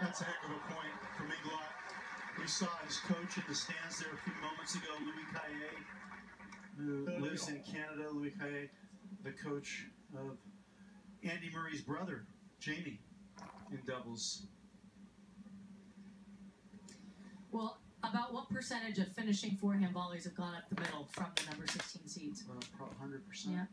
That's a heck of a point from Inglot. We saw his coach in the stands there a few moments ago, Louis Cayer, who lives in Canada. Louis Cayer, the coach of Andy Murray's brother, Jamie, in doubles. Well, about what percentage of finishing forehand volleys have gone up the middle from the number 16 seeds? About 100%. Yeah.